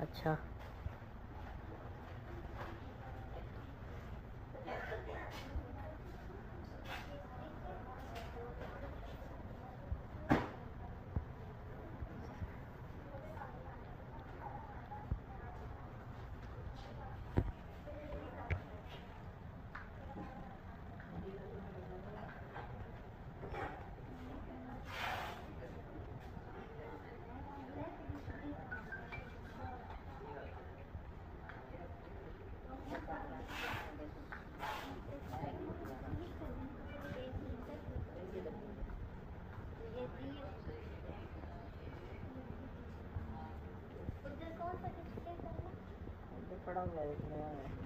अच्छा पड़ा हुआ है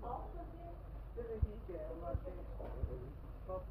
好，这边就是已经写完这些草稿了。